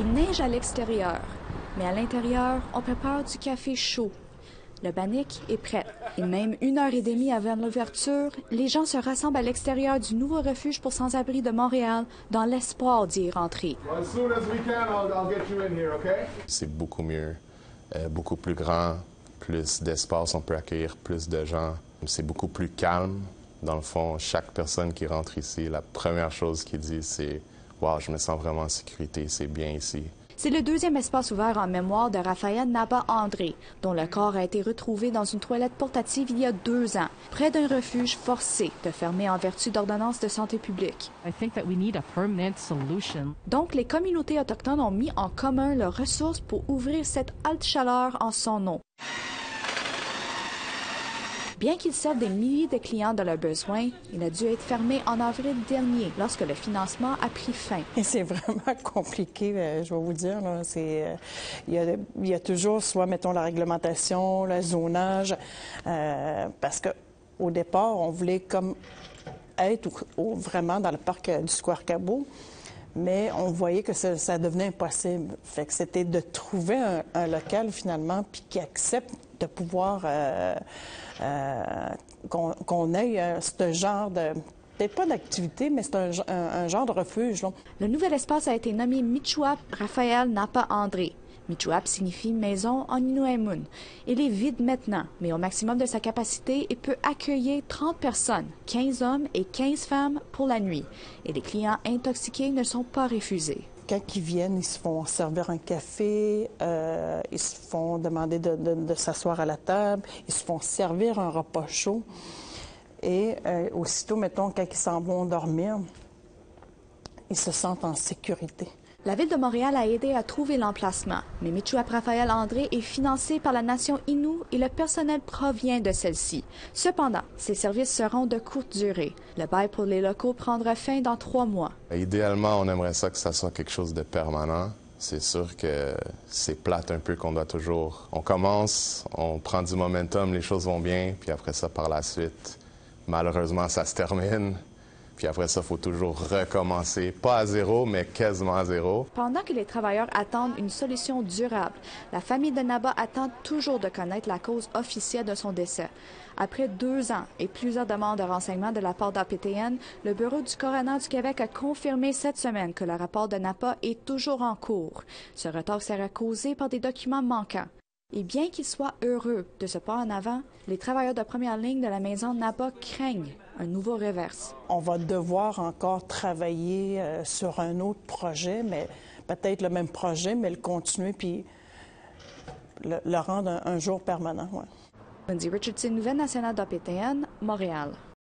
Il neige à l'extérieur, mais à l'intérieur, on prépare du café chaud. Le bannique est prêt. Et même une heure et demie avant l'ouverture, les gens se rassemblent à l'extérieur du nouveau refuge pour sans-abri de Montréal dans l'espoir d'y rentrer. C'est beaucoup mieux, euh, beaucoup plus grand, plus d'espace, on peut accueillir plus de gens. C'est beaucoup plus calme. Dans le fond, chaque personne qui rentre ici, la première chose qu'il dit, c'est Wow, je me sens vraiment en sécurité, c'est bien ici. C'est le deuxième espace ouvert en mémoire de Raphaël Naba-André, dont le corps a été retrouvé dans une toilette portative il y a deux ans, près d'un refuge forcé de fermer en vertu d'ordonnances de santé publique. Donc, les communautés autochtones ont mis en commun leurs ressources pour ouvrir cette halte chaleur en son nom. Bien qu'il serve des milliers de clients de leurs besoins, il a dû être fermé en avril dernier lorsque le financement a pris fin. C'est vraiment compliqué, euh, je vais vous dire. C'est, euh, il, y a, toujours soit, mettons, la réglementation, le zonage, euh, parce qu'au départ, on voulait comme être vraiment dans le parc du Square Cabot mais on voyait que ça, devenait impossible. C'était de trouver un, local finalement puis qui accepte de pouvoir euh, euh, qu'on ait euh, ce genre de peut-être pas d'activité, mais c'est un, genre de refuge. Le nouvel espace a été nommé Michuap Raphaël Napa André. Michuap signifie maison en Inuemun. Il est vide maintenant, mais au maximum de sa capacité, il peut accueillir 30 personnes, 15 hommes et 15 femmes pour la nuit. Et les clients intoxiqués ne sont pas refusés quand ils viennent, ils se font servir un café, euh, ils se font demander de, s'asseoir à la table, ils se font servir un repas chaud. Et euh, aussitôt, mettons, quand ils s'en vont dormir, ils se sentent en sécurité. La Ville de Montréal a aidé à trouver l'emplacement, mais Michoua Raphaël André est financé par la nation Innu et le personnel provient de celle-ci. Cependant, ces services seront de courte durée. Le bail pour les locaux prendra fin dans trois mois. Idéalement, on aimerait ça que ça soit quelque chose de permanent. C'est sûr que c'est plate un peu qu'on doit toujours... On commence, on prend du momentum, les choses vont bien, puis après ça, par la suite, malheureusement, ça se termine. Puis après ça, il faut toujours recommencer, pas à zéro, mais quasiment à zéro. Pendant que les travailleurs attendent une solution durable, la famille de Naba attend toujours de connaître la cause officielle de son décès. Après deux ans et plusieurs demandes de renseignements de la part d'APTN, le Bureau du coroner du Québec a confirmé cette semaine que le rapport de Napa est toujours en cours. Ce retard sera causé par des documents manquants. Et bien qu'ils soient heureux de ce pas en avant, les travailleurs de première ligne de la maison Napa craignent un nouveau reverse. On va devoir encore travailler euh, sur un autre projet, mais peut-être le même projet, mais le continuer puis le, rendre un, jour permanent. Ouais. Richardson, Nouvelle nationale d'APTN, Montréal.